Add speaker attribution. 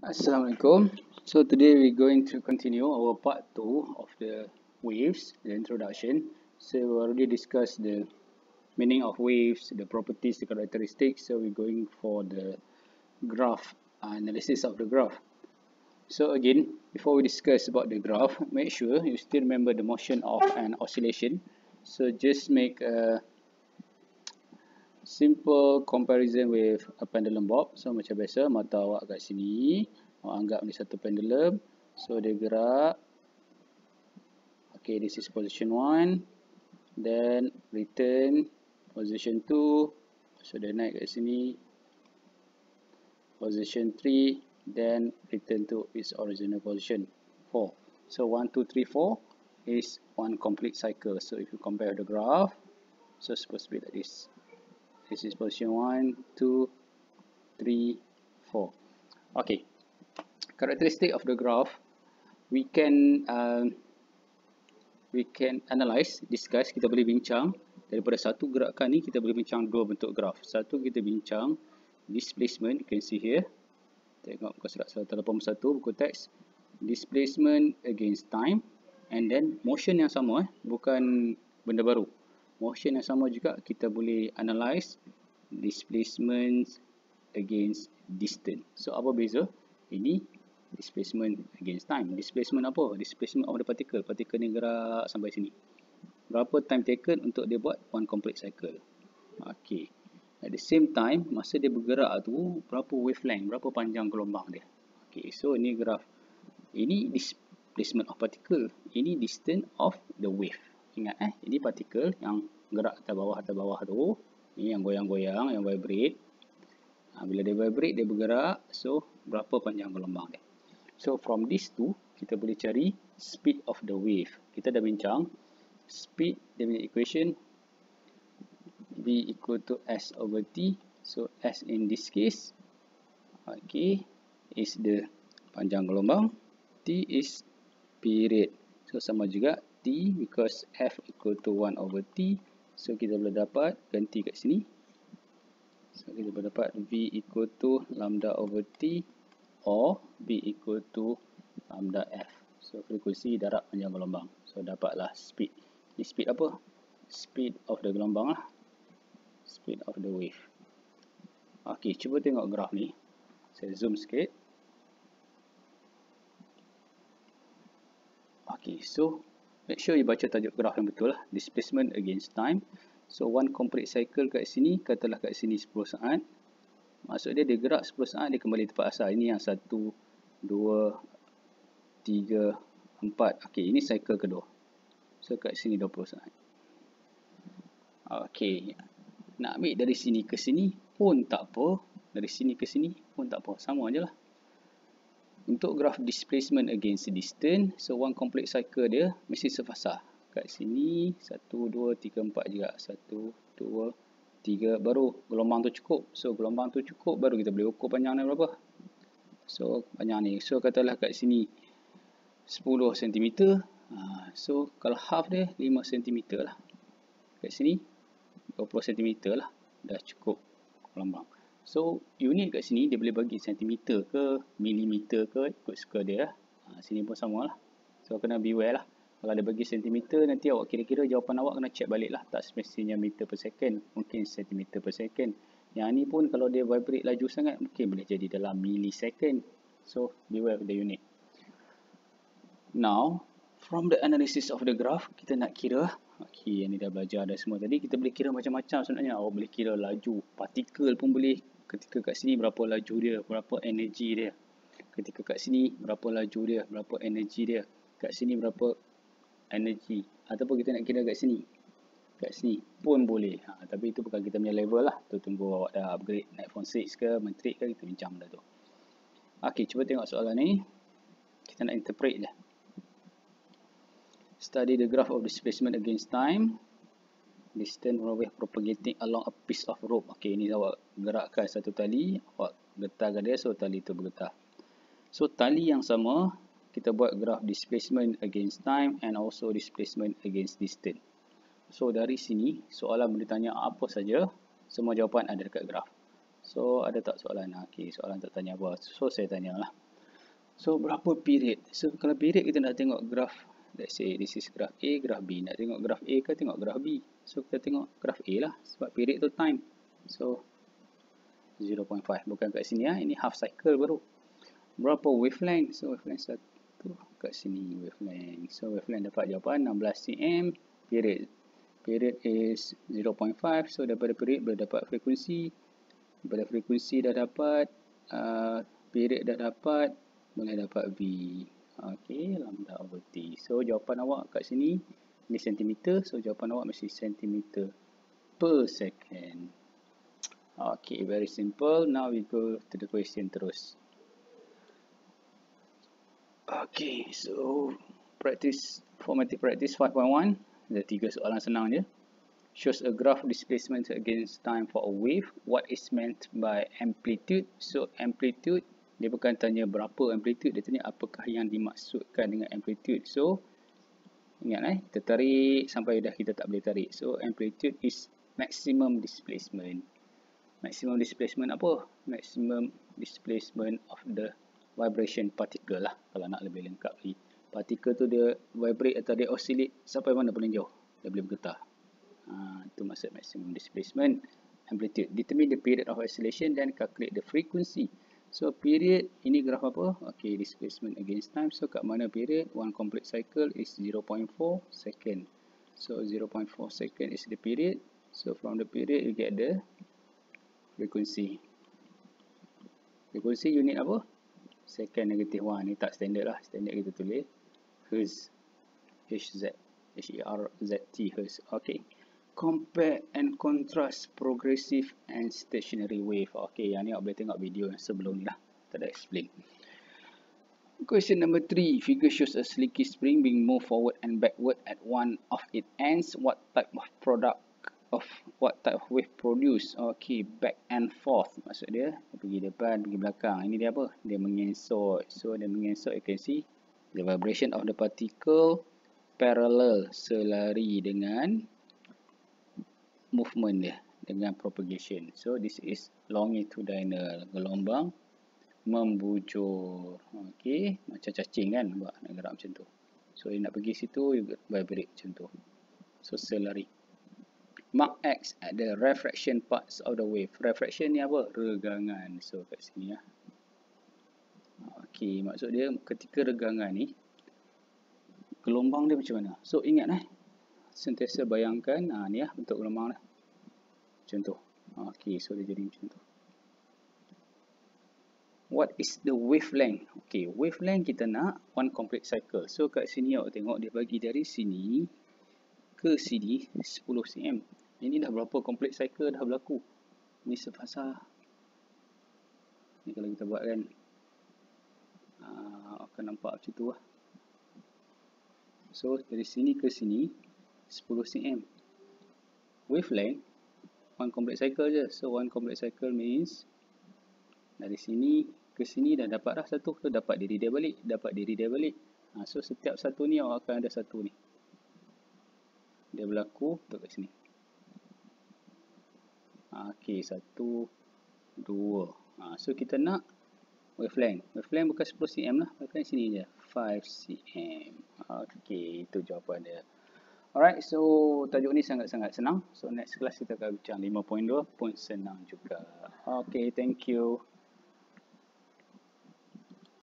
Speaker 1: Assalamualaikum. So today we're going to continue our part 2 of the waves, the introduction. So we already discussed the meaning of waves, the properties, the characteristics. So we're going for the graph analysis of the graph. So again, before we discuss about the graph, make sure you still remember the motion of an oscillation. So just make a simple comparison with a pendulum bob. So macam biasa mata awak kat sini, awak anggap ni satu pendulum. So dia gerak. Okay, this is position 1. Then return position 2. So dia naik kat sini. Position 3. Then return to its original position 4. So 1, 2, 3, 4 is one complete cycle. So if you compare the graph, so supposed to be like this. This is position 1, 2, 3, 4. Okay. Characteristic of the graph, we can uh, we can analyze, discuss, kita boleh bincang daripada satu gerakan ni kita boleh bincang dua bentuk graf. Satu kita bincang displacement, you can see here. Tengok muka surat 181 buku teks. Displacement against time and then motion yang sama eh, bukan benda baru motion yang sama juga kita boleh analyze displacement against distance. So apa beza? Ini displacement against time. Displacement apa? Displacement of the particle. Particle ni gerak sampai sini. Berapa time taken untuk dia buat one complete cycle? Okay. At the same time, masa dia bergerak tu, berapa wavelength, berapa panjang gelombang dia? Okay, so ini graf. Ini displacement of particle. Ini distance of the wave. Ingat eh, ini partikel yang gerak atas bawah atas bawah tu. Ini yang goyang-goyang, yang vibrate. Ha, bila dia vibrate, dia bergerak. So, berapa panjang gelombang dia. So, from this two, kita boleh cari speed of the wave. Kita dah bincang. Speed, dia punya equation. V equal to S over T. So, S in this case. Okay. Is the panjang gelombang. T is period. So, sama juga T because F equal to 1 over T. So kita boleh dapat ganti kat sini. So kita boleh dapat V equal to lambda over T or V equal to lambda F. So frekuensi darab panjang gelombang. So dapatlah speed. Ini speed apa? Speed of the gelombang lah. Speed of the wave. Okay, cuba tengok graf ni. Saya zoom sikit. Okay, so make sure you baca tajuk graf yang betul lah. Displacement against time. So, one complete cycle kat sini, katalah kat sini 10 saat. Maksud dia, dia gerak 10 saat, dia kembali tempat asal. Ini yang 1, 2, 3, 4. Okay, ini cycle kedua. So, kat sini 20 saat. Okay. Nak ambil dari sini ke sini pun tak apa. Dari sini ke sini pun tak apa. Sama je lah untuk graf displacement against distance so one complete cycle dia mesti sefasa kat sini 1 2 3 4 juga. 1 2 3 baru gelombang tu cukup. So gelombang tu cukup baru kita boleh ukur panjang dia berapa. So panjang ni. So katalah kat sini 10 cm ha, so kalau half dia 5 cm lah. Kat sini 20 cm lah. Dah cukup gelombang So unit kat sini dia boleh bagi sentimeter ke milimeter ke ikut suka dia. Ha, sini pun sama lah. So kena beware lah. Kalau dia bagi sentimeter nanti awak kira-kira jawapan awak kena check balik lah. Tak semestinya meter per second. Mungkin sentimeter per second. Yang ni pun kalau dia vibrate laju sangat mungkin boleh jadi dalam millisecond. So beware of the unit. Now from the analysis of the graph kita nak kira Okay, yang ni dah belajar dah semua tadi. Kita boleh kira macam-macam sebenarnya. Awak boleh kira laju partikel pun boleh ketika kat sini berapa laju dia, berapa energi dia. Ketika kat sini berapa laju dia, berapa energi dia. Kat sini berapa energi. Ataupun kita nak kira kat sini. Kat sini pun boleh. Ha, tapi itu bukan kita punya level lah. Tu tunggu awak dah upgrade naik phone 6 ke, mentrik ke, kita bincang dah tu. Okey, cuba tengok soalan ni. Kita nak interpret je. Study the graph of displacement against time distance from wave propagating along a piece of rope. Okey, ini awak gerakkan satu tali, awak getarkan dia, so tali itu bergetar. So, tali yang sama, kita buat graf displacement against time and also displacement against distance. So, dari sini, soalan boleh tanya apa saja, semua jawapan ada dekat graf. So, ada tak soalan? Okey, soalan tak tanya apa. So, saya tanya lah. So berapa period? So kalau period kita nak tengok graf let's say this is graph A, graph B. Nak tengok graph A ke tengok graph B? So kita tengok graph A lah sebab period tu time. So 0.5 bukan kat sini ya. Ini half cycle baru. Berapa wavelength? So wavelength satu kat sini wavelength. So wavelength dapat jawapan 16 cm period. Period is 0.5. So daripada period boleh dapat frekuensi. Daripada frekuensi dah dapat uh, period dah dapat boleh dapat V. Okey, lambda over T. So, jawapan awak kat sini, ini sentimeter. So, jawapan awak mesti sentimeter per second. Okey, very simple. Now, we go to the question terus. Okey, so, practice, formative practice 5.1. Ada tiga soalan senang je. Shows a graph displacement against time for a wave. What is meant by amplitude? So, amplitude dia bukan tanya berapa amplitude, dia tanya apakah yang dimaksudkan dengan amplitude. So, ingat eh, kita tarik sampai dah kita tak boleh tarik. So, amplitude is maximum displacement. Maximum displacement apa? Maximum displacement of the vibration particle lah. Kalau nak lebih lengkap lagi. Particle tu dia vibrate atau dia oscillate sampai mana paling jauh. Dia boleh bergetar. Ha, itu maksud maximum displacement amplitude. Determine the period of oscillation then calculate the frequency. So period ini graf apa? Okay, displacement against time. So kat mana period? One complete cycle is 0.4 second. So 0.4 second is the period. So from the period you get the frequency. Frequency unit apa? Second negative 1. Ni tak standard lah. Standard kita tulis Hertz. HZ. H-E-R-Z-T Hertz. Okay compare and contrast progressive and stationary wave. Okay, yang ni awak boleh tengok video yang sebelum ni lah. Tak explain. Question number three. Figure shows a slicky spring being moved forward and backward at one of its ends. What type of product of what type of wave produce? Okay, back and forth. Maksud dia, pergi depan, pergi belakang. Ini dia apa? Dia mengesot. So, dia mengesot, you can see the vibration of the particle parallel selari dengan movement dia dengan propagation. So this is longitudinal gelombang membujur. Okey, macam cacing kan buat nak gerak macam tu. So dia nak pergi situ vibrate macam tu. So selari. Mark X at the refraction parts of the wave. Refraction ni apa? Regangan. So kat sini lah. Okey, maksud dia ketika regangan ni gelombang dia macam mana? So ingat eh sentiasa bayangkan ha, ni lah bentuk gelombang lah. Macam tu. Ha, ok so dia jadi macam tu. What is the wavelength? Ok wavelength kita nak one complete cycle. So kat sini awak tengok dia bagi dari sini ke sini 10 cm. Ini dah berapa complete cycle dah berlaku? Ni sefasa ni kalau kita buat kan ha, akan nampak macam tu lah. So dari sini ke sini 10 cm wavelength one complete cycle je. So one complete cycle means dari sini ke sini dah dapat dah satu. Ke dapat diri dia balik dapat diri dia balik. Ha, so setiap satu ni awak akan ada satu ni. Dia berlaku untuk kat sini. Ha, ok satu dua. Ha, so kita nak wavelength. Wavelength bukan 10 cm lah. Wavelength sini je. 5 cm ok itu jawapan dia Alright, so tajuk ni sangat-sangat senang. So next class kita akan bincang 5.2 pun senang juga. Okay, thank you.